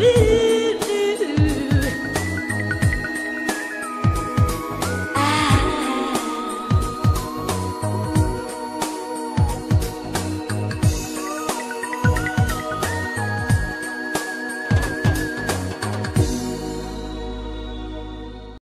You.